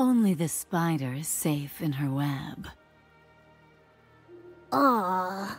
Only the spider is safe in her web. Aww.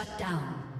Shut down.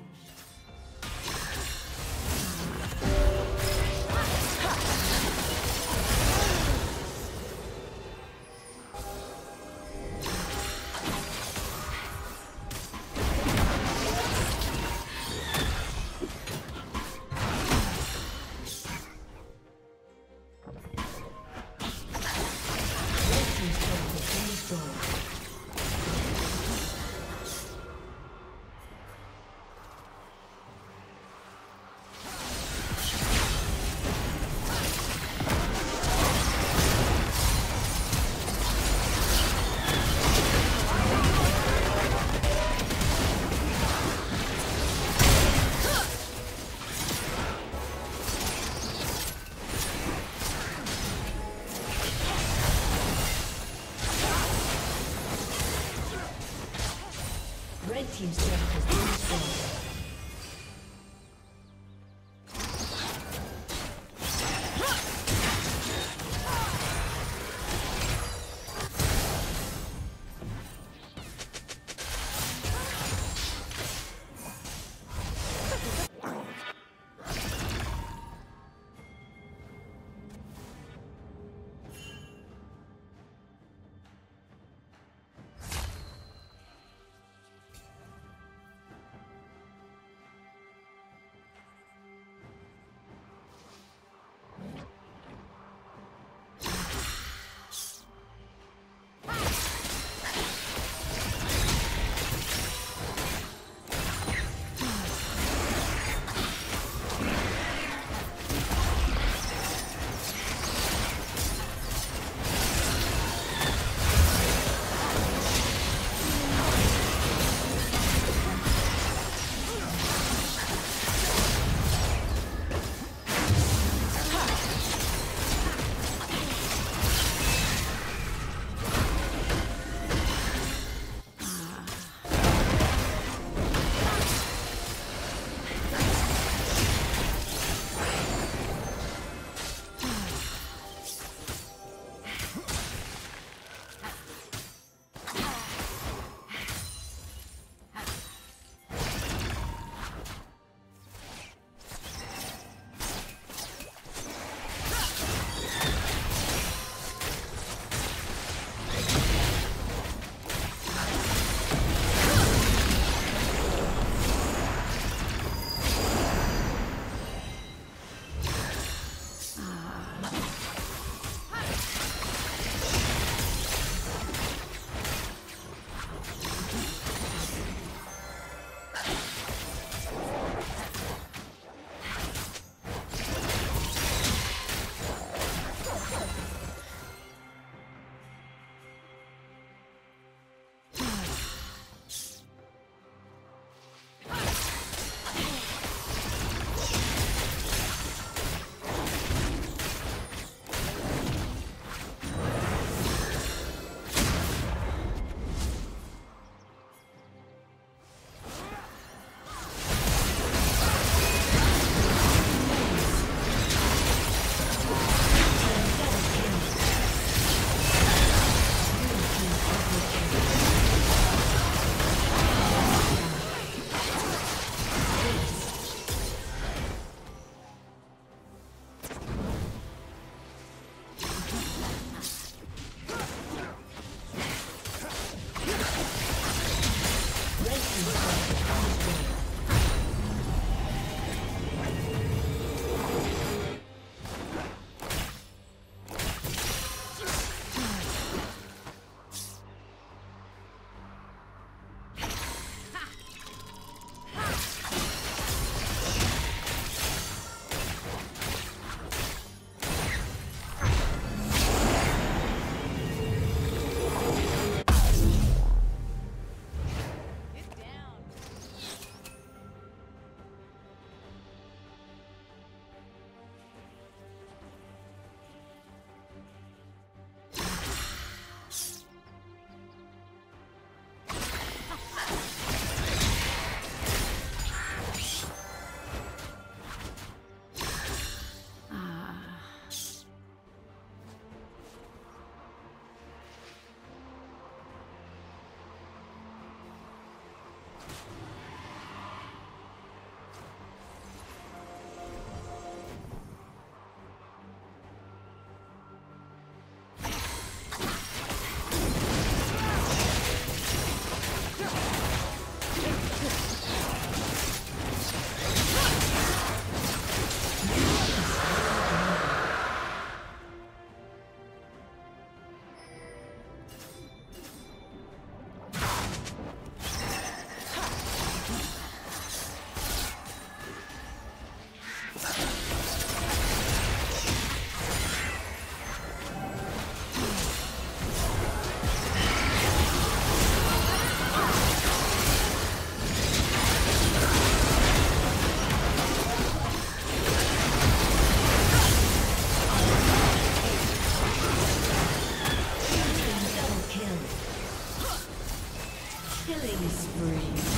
Killing spree.